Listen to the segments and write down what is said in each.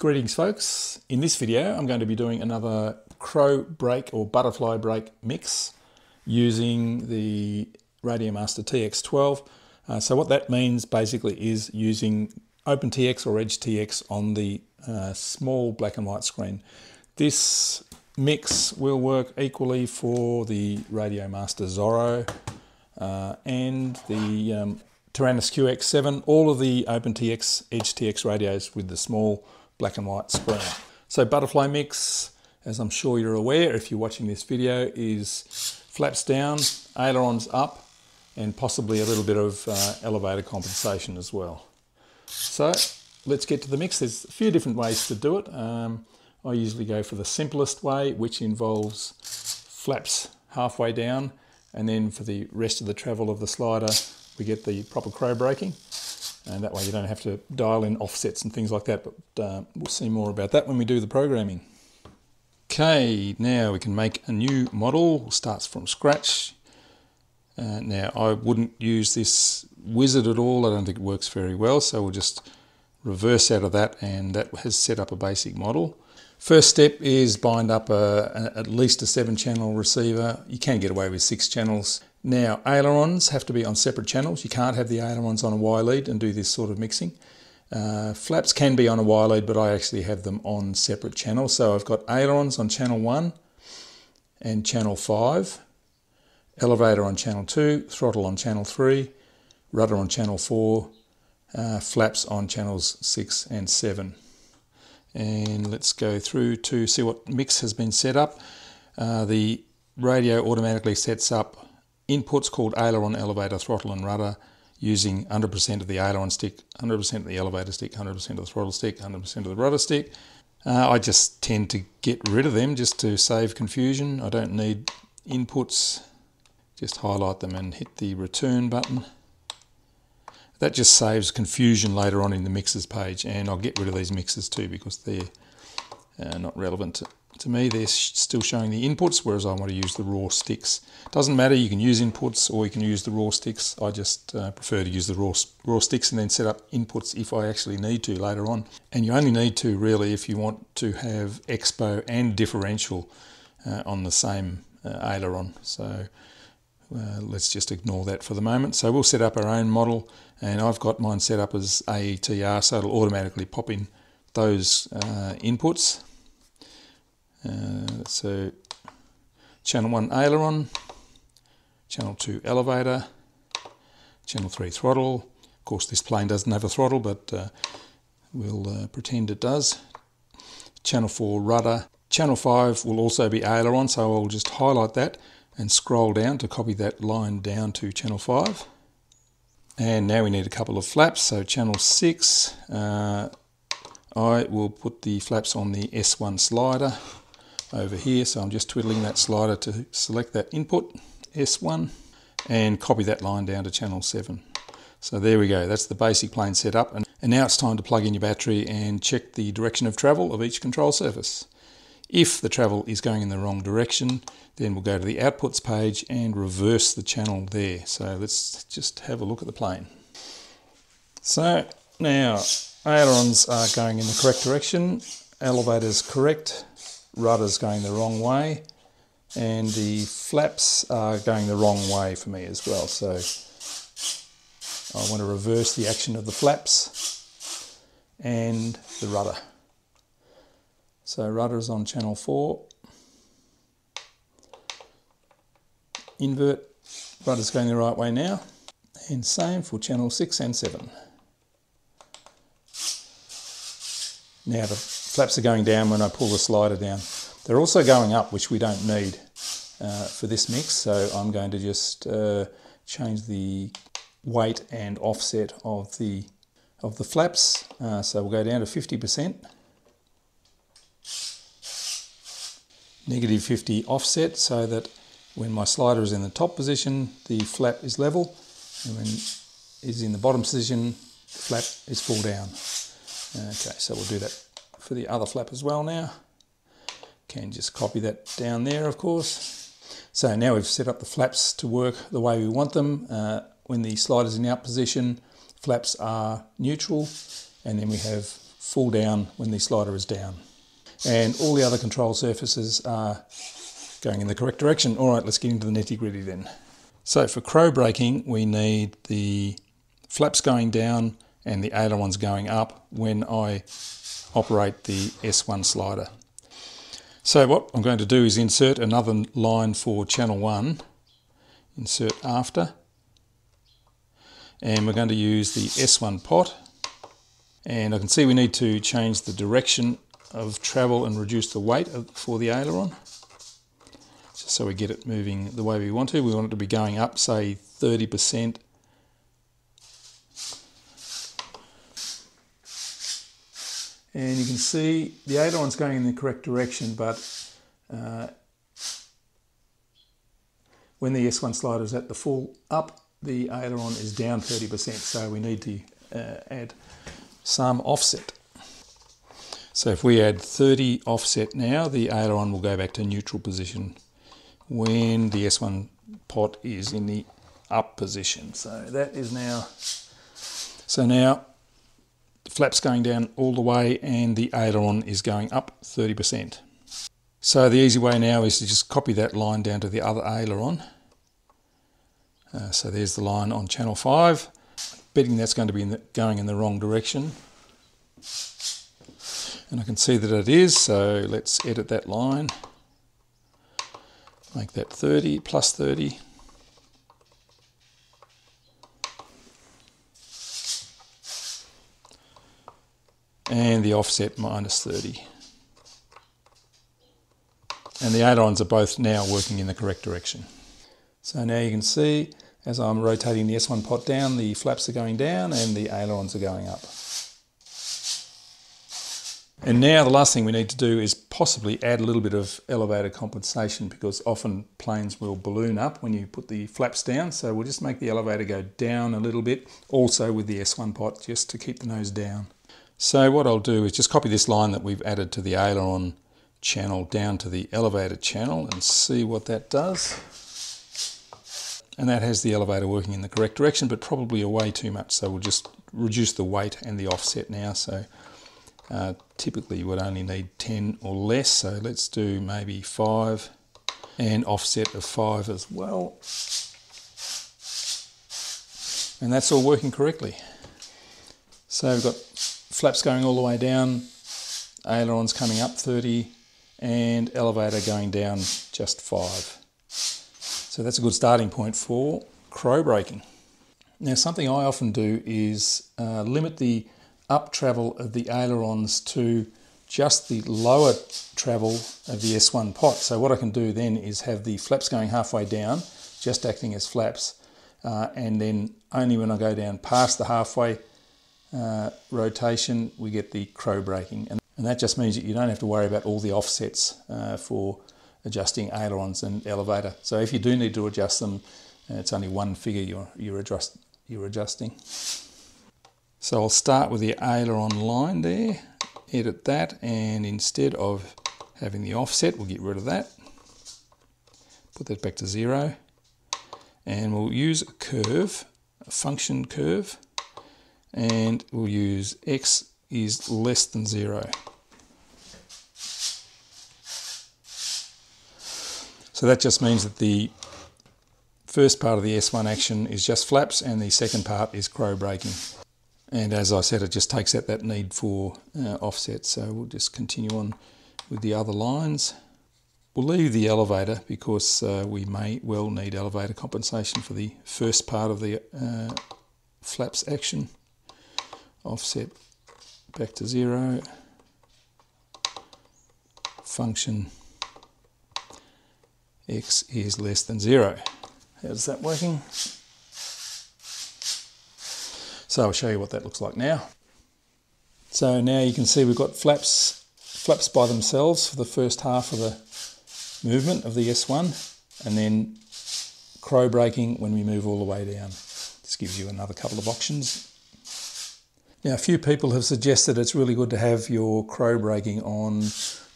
Greetings folks. In this video I'm going to be doing another crow brake or butterfly brake mix using the Radiomaster TX12. Uh, so what that means basically is using OpenTX or EdgeTX on the uh, small black and white screen. This mix will work equally for the Radiomaster Zorro uh, and the um, Taranis QX7, all of the OpenTX EdgeTX radios with the small black and white screen. So butterfly mix, as I'm sure you're aware if you're watching this video, is flaps down, ailerons up, and possibly a little bit of uh, elevator compensation as well. So let's get to the mix. There's a few different ways to do it. Um, I usually go for the simplest way, which involves flaps halfway down, and then for the rest of the travel of the slider, we get the proper crow braking. And that way you don't have to dial in offsets and things like that, but uh, we'll see more about that when we do the programming. Okay, now we can make a new model, starts from scratch. Uh, now I wouldn't use this wizard at all, I don't think it works very well, so we'll just reverse out of that and that has set up a basic model. First step is bind up a, a, at least a seven channel receiver. You can get away with six channels. Now ailerons have to be on separate channels. You can't have the ailerons on a Y lead and do this sort of mixing. Uh, flaps can be on a Y lead, but I actually have them on separate channels. So I've got ailerons on channel 1 and channel 5, elevator on channel 2, throttle on channel 3, rudder on channel 4, uh, flaps on channels 6 and 7 and let's go through to see what mix has been set up. Uh, the radio automatically sets up inputs called aileron, elevator, throttle and rudder using 100% of the aileron stick, 100% of the elevator stick, 100% of the throttle stick, 100% of the rudder stick. Uh, I just tend to get rid of them just to save confusion. I don't need inputs. Just highlight them and hit the return button. That just saves confusion later on in the mixes page and I'll get rid of these mixes too because they're uh, not relevant to, me. They're still showing the inputs whereas I want to use the raw sticks. Doesn't matter, you can use inputs or you can use the raw sticks. I just uh, prefer to use the raw, raw sticks and then set up inputs if I actually need to later on. And you only need to really if you want to have expo and differential uh, on the same uh, aileron. So uh, let's just ignore that for the moment. So we'll set up our own model and I've got mine set up as AETR so it'll automatically pop in those uh, inputs. Uh, so channel 1 aileron, channel 2 elevator, channel 3 throttle. Of course this plane doesn't have a throttle but uh, we'll uh, pretend it does. Channel 4 rudder. Channel 5 will also be aileron so I'll just highlight that and scroll down to copy that line down to channel 5. And now we need a couple of flaps, so channel 6, uh, I will put the flaps on the S1 slider over here, so I'm just twiddling that slider to select that input, S1, and copy that line down to channel 7. So there we go, that's the basic plane setup. And, and now it's time to plug in your battery and check the direction of travel of each control surface. If the travel is going in the wrong direction, then we'll go to the outputs page and reverse the channel there. So let's just have a look at the plane. So now ailerons are going in the correct direction, elevators correct, rudder's going the wrong way, and the flaps are going the wrong way for me as well. So I want to reverse the action of the flaps and the rudder. So rudder is on channel 4. Invert, rudder's going the right way now. And same for channel 6 and 7. Now the flaps are going down when I pull the slider down. They're also going up, which we don't need uh, for this mix, so I'm going to just uh, change the weight and offset of the of the flaps. Uh, so we'll go down to 50%. negative 50 offset so that when my slider is in the top position, the flap is level, and when it's in the bottom position, the flap is full down. Okay, so we'll do that for the other flap as well now. Can just copy that down there, of course. So now we've set up the flaps to work the way we want them. Uh, when the slider's in out position, flaps are neutral, and then we have full down when the slider is down. And all the other control surfaces are going in the correct direction. All right, let's get into the nitty gritty then. So for crow braking, we need the flaps going down and the ailerons going up when I operate the S1 slider. So what I'm going to do is insert another line for channel 1, insert after, and we're going to use the S1 pot and I can see we need to change the direction of travel and reduce the weight for the aileron just so we get it moving the way we want to. We want it to be going up say 30% and you can see the aileron's going in the correct direction but uh, when the S1 slider is at the full up the aileron is down 30% so we need to uh, add some offset. So if we add 30 offset now the aileron will go back to neutral position when the S1 pot is in the up position. So that is now, so now flap's going down all the way and the aileron is going up 30%. So the easy way now is to just copy that line down to the other aileron. Uh, so there's the line on channel 5. Betting that's going to be in the, going in the wrong direction. And I can see that it is, so let's edit that line. Make that 30 plus 30. And the offset minus 30. And the ailerons are both now working in the correct direction. So now you can see as I'm rotating the S1 pot down, the flaps are going down and the ailerons are going up. And now the last thing we need to do is possibly add a little bit of elevator compensation because often planes will balloon up when you put the flaps down. So we'll just make the elevator go down a little bit, also with the S1 pot, just to keep the nose down. So what I'll do is just copy this line that we've added to the aileron channel down to the elevator channel and see what that does. And that has the elevator working in the correct direction, but probably away too much. So we'll just reduce the weight and the offset now. So uh, typically you would only need 10 or less, so let's do maybe 5 and offset of 5 as well. And that's all working correctly. So we've got flaps going all the way down, ailerons coming up 30 and elevator going down just 5. So that's a good starting point for crow braking. Now something I often do is uh, limit the up travel of the ailerons to just the lower travel of the S1 pot. So what I can do then is have the flaps going halfway down, just acting as flaps, uh, and then only when I go down past the halfway uh, rotation, we get the crow braking. And, and, that just means that you don't have to worry about all the offsets uh, for adjusting ailerons and elevator. So if you do need to adjust them, uh, it's only one figure you're, you're, adjust, you're adjusting. So I'll start with the aileron line there, edit that, and instead of having the offset, we'll get rid of that. Put that back to zero. And we'll use a curve, a function curve, and we'll use x is less than zero. So that just means that the first part of the S1 action is just flaps and the second part is crow braking. And as I said, it just takes out that need for uh, offset. So we'll just continue on with the other lines. We'll leave the elevator because uh, we may well need elevator compensation for the first part of the uh, flaps action. Offset back to zero. Function x is less than zero. How's that working? So I'll show you what that looks like now. So now you can see we've got flaps, flaps by themselves for the first half of the movement of the S1 and then crow braking when we move all the way down. This gives you another couple of options. Now a few people have suggested it's really good to have your crow braking on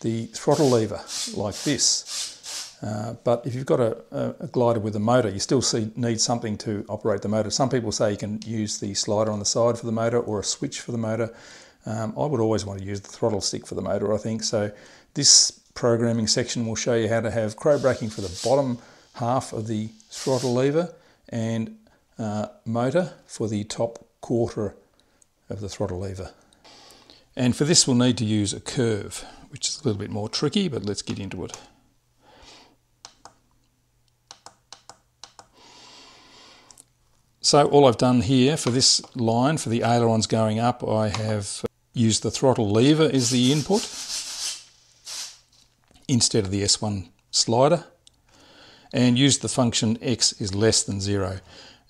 the throttle lever like this. Uh, but if you've got a, a, glider with a motor, you still see, need something to operate the motor. Some people say you can use the slider on the side for the motor or a switch for the motor. Um, I would always want to use the throttle stick for the motor, I think. So this programming section will show you how to have crow braking for the bottom half of the throttle lever and uh, motor for the top quarter of the throttle lever. And for this we'll need to use a curve, which is a little bit more tricky, but let's get into it. So all I've done here for this line, for the ailerons going up, I have used the throttle lever as the input instead of the S1 slider and used the function x is less than zero.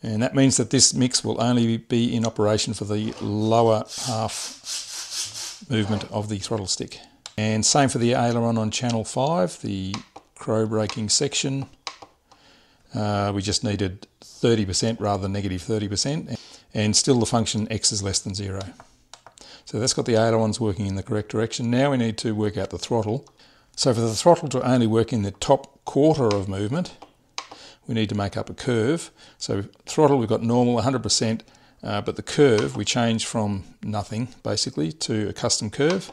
And that means that this mix will only be in operation for the lower half movement of the throttle stick. And same for the aileron on channel 5, the crow braking section. Uh, we just needed 30% rather than negative 30%, and still the function x is less than zero. So that's got the ailerons working in the correct direction. Now we need to work out the throttle. So for the throttle to only work in the top quarter of movement, we need to make up a curve. So throttle, we've got normal, 100%, uh, but the curve, we change from nothing, basically, to a custom curve.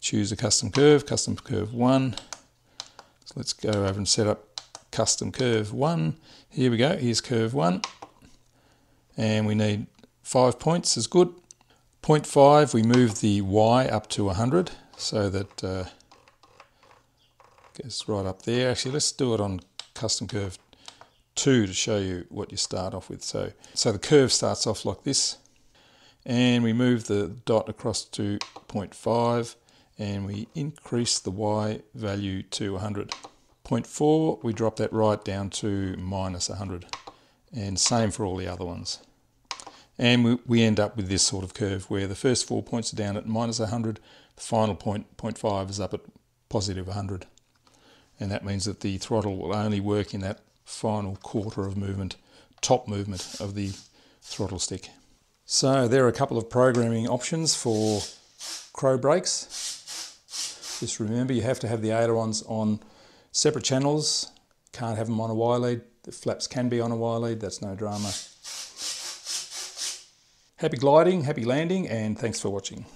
Choose a custom curve, custom curve 1. So let's go over and set up custom curve 1. Here we go, here's curve 1. And we need 5 points is good. Point 5, we move the y up to 100 so that uh, goes right up there. Actually, let's do it on custom curve 2 to show you what you start off with. So, so the curve starts off like this. And we move the dot across to 0.5 and we increase the y value to 100. 0.4, we drop that right down to minus 100. And same for all the other ones. And we, we end up with this sort of curve where the first four points are down at minus 100, the final point, 0.5, is up at positive 100. And that means that the throttle will only work in that final quarter of movement, top movement of the throttle stick. So there are a couple of programming options for crow brakes. Just remember you have to have the ailerons on Separate channels, can't have them on a Y lead. The flaps can be on a Y lead, that's no drama. Happy gliding, happy landing, and thanks for watching.